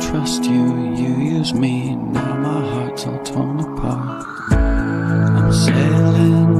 Trust you, you use me. Now my heart's all torn apart. I'm sailing.